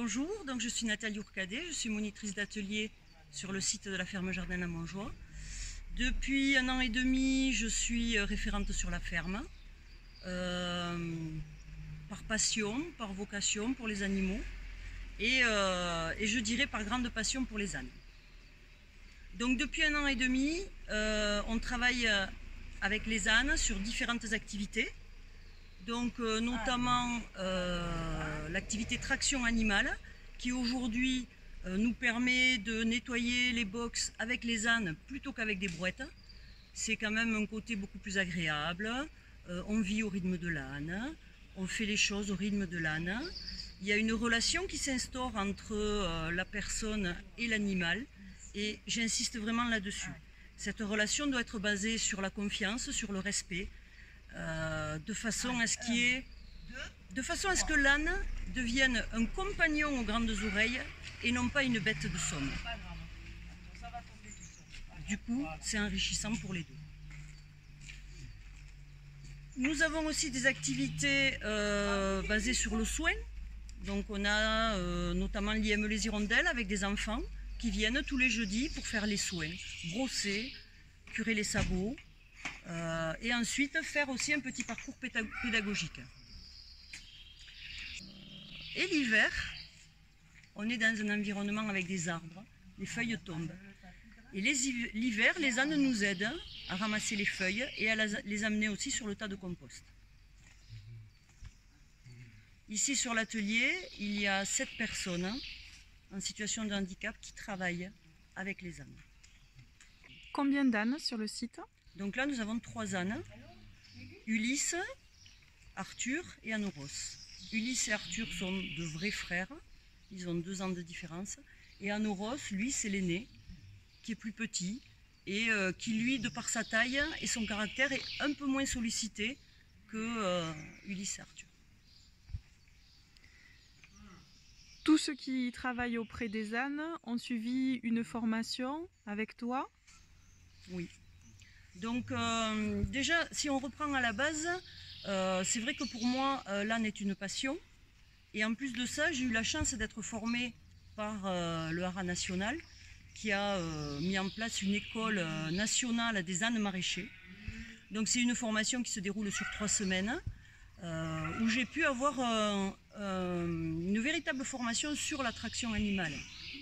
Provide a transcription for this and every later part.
Bonjour, donc je suis Nathalie Ourcadet, je suis monitrice d'atelier sur le site de la ferme Jardin à Montjoie. Depuis un an et demi, je suis référente sur la ferme, euh, par passion, par vocation pour les animaux et, euh, et, je dirais par grande passion pour les ânes. Donc depuis un an et demi, euh, on travaille avec les ânes sur différentes activités donc euh, notamment euh, l'activité traction animale qui aujourd'hui euh, nous permet de nettoyer les box avec les ânes plutôt qu'avec des brouettes. C'est quand même un côté beaucoup plus agréable. on vit au rythme de l'âne, on fait les choses au rythme de l'âne. Il y a une relation qui s'instaure entre la personne et l'animal et j'insiste vraiment là-dessus. Cette relation doit être basée sur la confiance, sur le respect, euh, de façon à ce de façon à ce que l'âne devienne un compagnon aux grandes oreilles et non pas une bête de somme. Du coup, c'est enrichissant pour les deux. Nous avons aussi des activités euh, basées sur le soin. Donc on a euh, notamment l'IM Les Hirondelles avec des enfants qui viennent tous les jeudis pour faire les soins, brosser, curer les sabots, euh, et ensuite faire aussi un petit parcours pédagogique. Et l'hiver, on est dans un environnement avec des arbres, les feuilles tombent. Et l'hiver, les ânes nous aident à ramasser les feuilles et à les amener aussi sur le tas de compost. Ici sur l'atelier, il y a sept personnes en situation de handicap qui travaillent avec les ânes. Combien d'ânes sur le site? Donc là, nous avons trois ânes. Ulysse, Arthur et Anoros. Ulysse et Arthur sont de vrais frères. Ils ont deux ans de différence. Et Anoros, lui, c'est l'aîné, qui est plus petit et euh, qui, lui, de par sa taille et son caractère, est un peu moins sollicité que euh, Ulysse et Arthur. Tous ceux qui travaillent auprès des ânes ont suivi une formation avec toi? Oui. Donc euh, déjà, si on reprend à la base, euh, c'est vrai que pour moi, euh, l'âne est une passion. Et en plus de ça, j'ai eu la chance d'être formée par le Hara National, qui a mis en place une école nationale des ânes maraîchers. Donc c'est une formation qui se déroule sur trois semaines, où j'ai pu avoir une véritable formation sur l'attraction animale,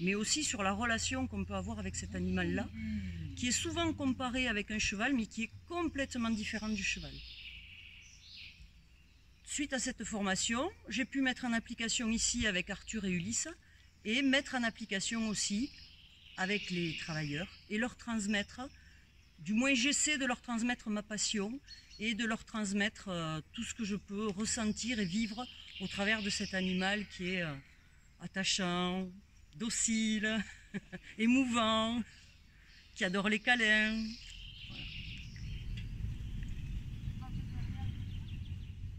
mais aussi sur la relation qu'on peut avoir avec cet animal-là, qui est souvent comparé avec un cheval, mais qui est complètement différent du cheval. Suite à cette formation, j'ai pu mettre en application ici avec Arthur et Ulysse, et mettre en application aussi avec les travailleurs, et leur transmettre, du moins j'essaie de leur transmettre ma passion, et de leur transmettre euh, tout ce que je peux ressentir et vivre au travers de cet animal qui est euh, attachant, docile, émouvant, qui adore les câlins.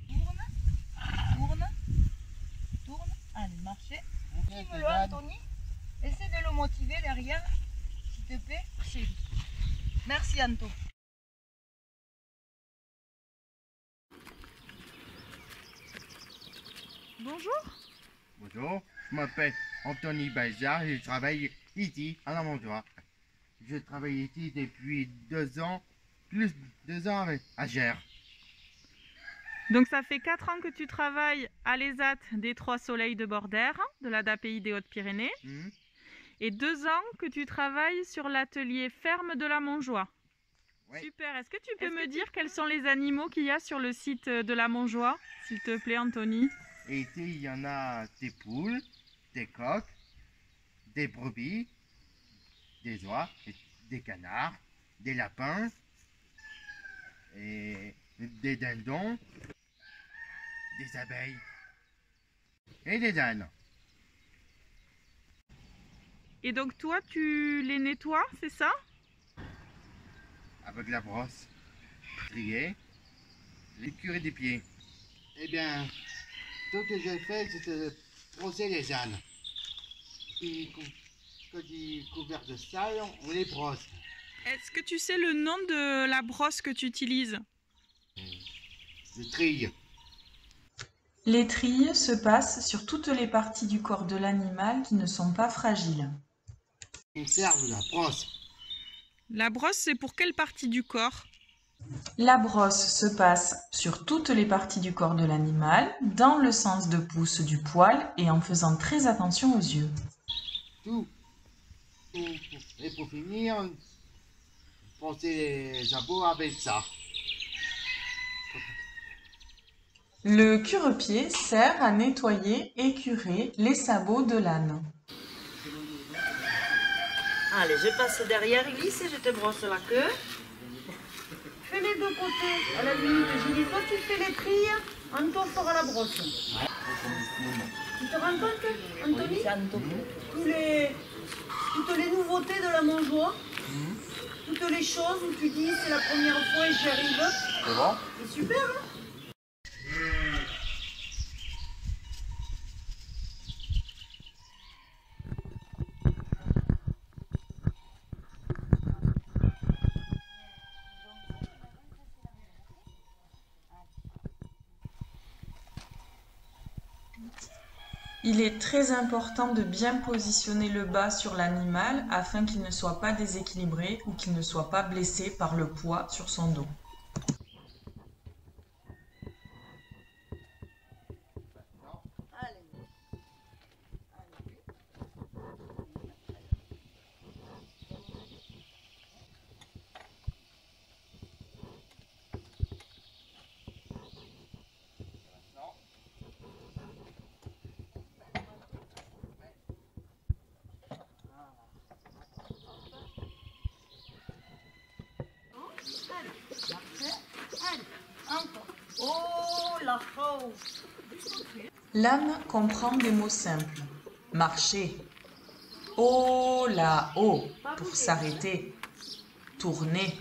Tourne, tourne, tourne. Allez, marchez. Suive-le, Anthony. Essaie de le motiver derrière, s'il te plaît, chez Merci, Anto. Bonjour. Bonjour, je m'appelle Anthony Bazar et je travaille ici à la Montjoie. Je travaille ici depuis deux ans, plus deux ans à Gers. Donc ça fait quatre ans que tu travailles à l'ESAT des Trois Soleils de Bordère, de la DAPI des Hautes-Pyrénées. Mhm. Et deux ans que tu travailles sur l'atelier ferme de la Montjoie. Super. Est-ce que tu peux me dire quels sont les animaux qu'il y a sur le site de la Montjoie, s'il te plaît, Anthony? Et ici, il y en a des poules, des coques, des brebis, des oies, des canards, des lapins, et des dindons, des abeilles et des ânes. Et donc toi, tu les nettoies, c'est ça? Avec la brosse, trier, les curer des pieds. Eh bien, tout ce que j'ai fait, c'est de brosser les ânes que des couverts de salle, on les brosse. Est-ce que tu sais le nom de la brosse que tu utilises? Le trille. L'étrille se passe sur toutes les parties du corps de l'animal qui ne sont pas fragiles. On serve la brosse. La brosse, c'est pour quelle partie du corps? La brosse se passe sur toutes les parties du corps de l'animal, dans le sens de pouce du poil et en faisant très attention aux yeux. Tout. Et pour finir, pensez les sabots avec ça. Le cure-pied sert à nettoyer et curer les sabots de l'âne. Allez, je passe derrière Ulysse et je te brosse la queue. Fais les deux côtés. À la limite, Julie, toi tu fais les trilles, Anton fera la brosse. Tu te rends compte, Anthony Tous les, Toutes les nouveautés de la Montjoie, toutes les choses où tu dis c'est la première fois et j'y arrive. C'est bon? C'est super, hein? Il est très important de bien positionner le bas sur l'animal afin qu'il ne soit pas déséquilibré ou qu'il ne soit pas blessé par le poids sur son dos. Encore. Oh L'âne comprend des mots simples. Marcher. Oh là-haut pour s'arrêter. Tourner.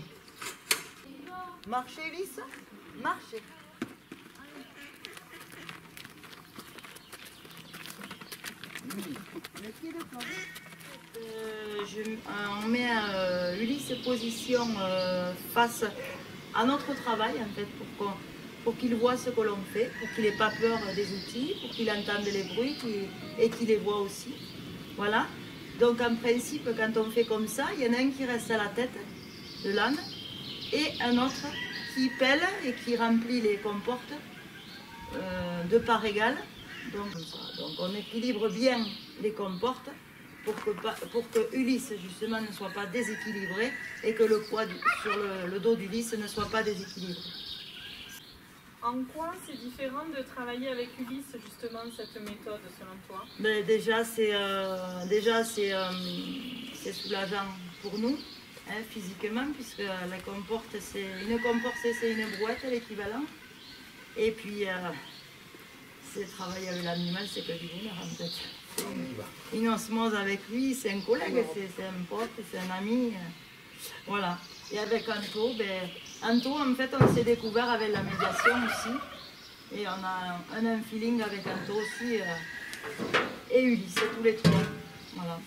Marchez, Ulysse Marchez. Euh, je- euh, on met euh, Ulysse position euh, face à notre travail en fait pour qu'on- pour qu'il voit ce que l'on fait, pour qu'il n'ait pas peur des outils, pour qu'il entende les bruits et qu'il les voit aussi. Voilà. Donc en principe, quand on fait comme ça, il y en a un qui reste à la tête de l'âne et un autre qui pèle et qui remplit les comportes euh, de part égale. Donc, on équilibre bien les comportes pour que, Ulysse justement ne soit pas déséquilibré et que le poids sur le dos d'Ulysse ne soit pas déséquilibré. En quoi c'est différent de travailler avec Ulysse, justement, cette méthode, selon toi? Mais déjà, c'est euh, déjà c'est euh, c'est soulageant pour nous, hein, physiquement, puisque la comporte, c'est une comporte, c'est c'est une brouette, l'équivalent. Et puis, euh, c'est travailler avec l'animal, c'est que du bonheur en fait. Une osmose avec lui, c'est un collègue, c'est c'est un pote, c'est un ami. euh, voilà. Et avec Anto, ben, Anto, en fait, on s'est découvert avec la médiation aussi. Et on a un, un feeling avec Anto aussi. euh, et Ulysse, tous les trois. Voilà.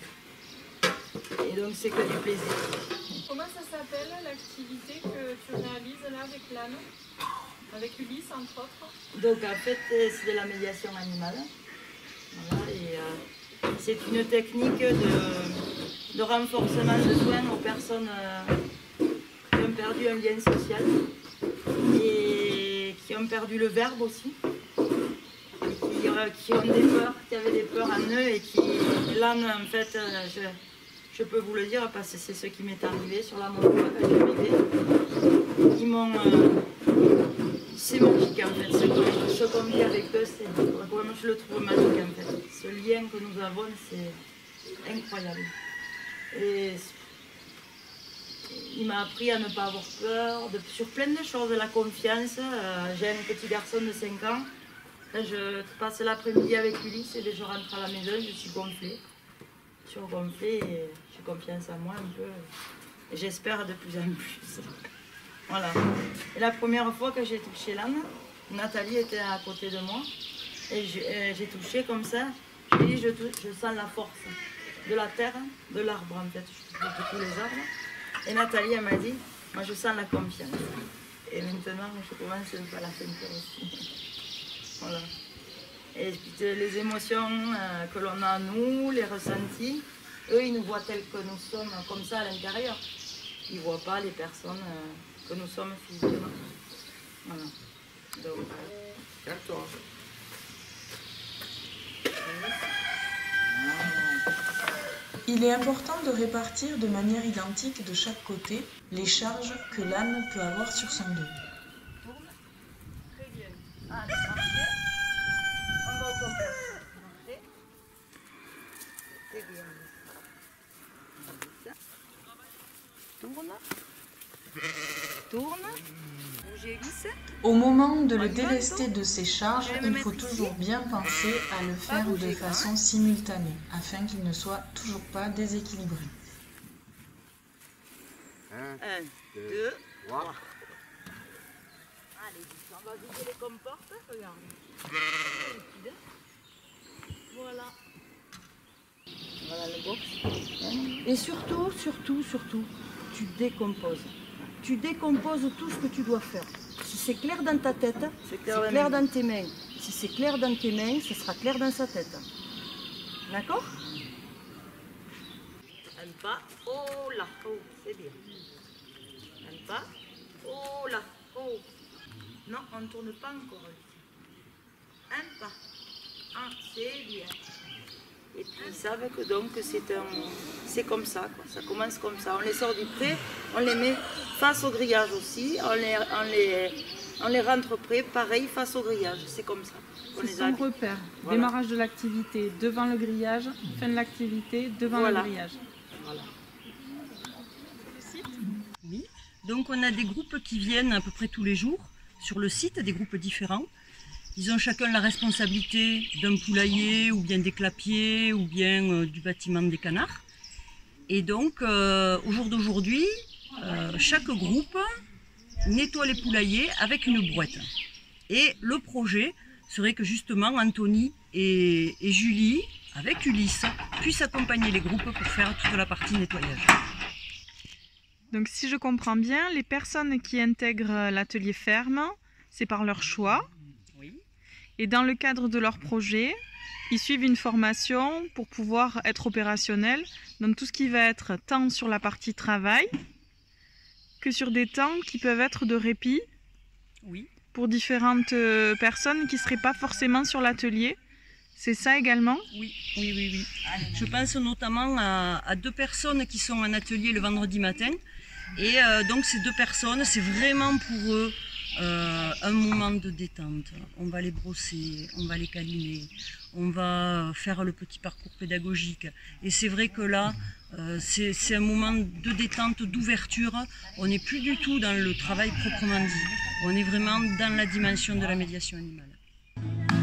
Et donc c'est que du plaisir. Comment ça s'appelle l'activité que tu réalises là avec l'âne Avec Ulysse, entre autres? Donc en fait, euh, c'est de la médiation animale. Voilà, et euh, c'est une technique de, de renforcement de soins aux personnes euh, perdu un lien social et qui ont perdu le verbe aussi. Qui, euh, ont des peurs, qui avaient des peurs en eux et qui, l'âne en fait, euh, je, je peux vous le dire parce que c'est ce qui m'est arrivé sur la montagne quand j'arrivais. Ils m'ont. euh, c'est magique en fait, ce qu'on vit avec eux, c'est vraiment je le trouve magique en fait. Ce lien que nous avons, c'est incroyable. Et il m'a appris à ne pas avoir peur, sur plein de choses, la confiance. Euh, J'ai un petit garçon de 5 ans. Je passe l'après-midi avec Ulysse et je rentre à la maison, je suis gonflée. Je suis gonflée et j'ai confiance en moi un peu. Et j'espère de plus en plus. Voilà. Et la première fois que j'ai touché l'âne, Nathalie était à côté de moi. Et j'ai touché comme ça. Dit, je, je sens la force de la terre, de l'arbre en fait. Je de tous les arbres. Et Nathalie, elle m'a dit, moi je sens la confiance. Et maintenant, je commence un peu à la sentir aussi. Voilà. et expliquer les émotions euh, que l'on a nous, les ressentis. Eux, ils nous voient tels que nous sommes, comme ça à l'intérieur. Ils ne voient pas les personnes euh, que nous sommes physiquement. Voilà. Donc, Calme-toi. Il est important de répartir de manière identique de chaque côté les charges que l'âne peut avoir sur son dos. tourne. Tourne. Au moment de le délester de ses charges, il faut toujours bien penser à le faire de façon simultanée afin qu'il ne soit toujours pas déséquilibré. Un, Un, deux, deux, trois. Allez, on va vider les comportes. Regarde. Voilà. Voilà le box. Et surtout, surtout, surtout, tu décomposes. Tu décomposes tout ce que tu dois faire. Si c'est clair dans ta tête, c'est clair, dans tes mains. Si c'est clair dans tes mains, ce sera clair dans sa tête. D'accord? Un pas. Oh là. Oh, c'est bien. Un pas. Oh là. Oh. Non, on ne tourne pas encore. Un pas. Ah, c'est bien. Puis ils savent que donc c'est un, c'est comme ça, quoi. ça commence comme ça. On les sort du pré, on les met face au grillage aussi, on les, on les, on les rentre près, pareil face au grillage, c'est comme ça. C'est son repère. Voilà. Démarrage de l'activité devant le grillage, fin de l'activité devant Voilà. le grillage. Voilà. Oui. Donc on a des groupes qui viennent à peu près tous les jours sur le site, des groupes différents. Ils ont chacun la responsabilité d'un poulailler ou bien des clapiers ou bien euh, du bâtiment des canards. Et donc euh, au jour d'aujourd'hui, euh, chaque groupe nettoie les poulaillers avec une brouette. Et le projet serait que justement Anthony et, et Julie, avec Ulysse, puissent accompagner les groupes pour faire toute la partie nettoyage. Donc si je comprends bien, les personnes qui intègrent l'atelier ferme, c'est par leur choix. Et dans le cadre de leur projet, ils suivent une formation pour pouvoir être opérationnels dans tout ce qui va être tant sur la partie travail que sur des temps qui peuvent être de répit Oui. pour différentes euh, personnes qui ne seraient pas forcément sur l'atelier. C'est ça également? Oui, oui, oui, oui. Je pense notamment à, à deux personnes qui sont en atelier le vendredi matin. Et euh, donc ces deux personnes, c'est vraiment pour eux euh, un moment de détente. On va les brosser, on va les câliner, on va faire le petit parcours pédagogique. Et c'est vrai que là, euh, c'est un moment de détente, d'ouverture. On n'est plus du tout dans le travail proprement dit. On est vraiment dans la dimension de la médiation animale.